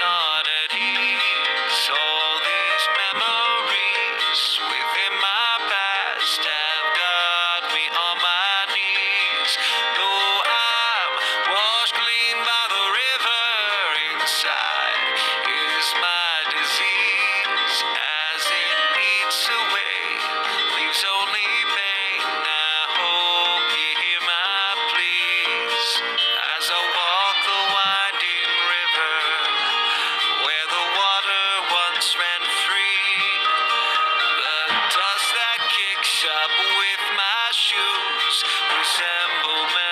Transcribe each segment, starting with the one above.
no. Up with my shoes. Resemble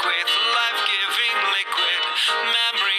liquid, life-giving liquid, memory.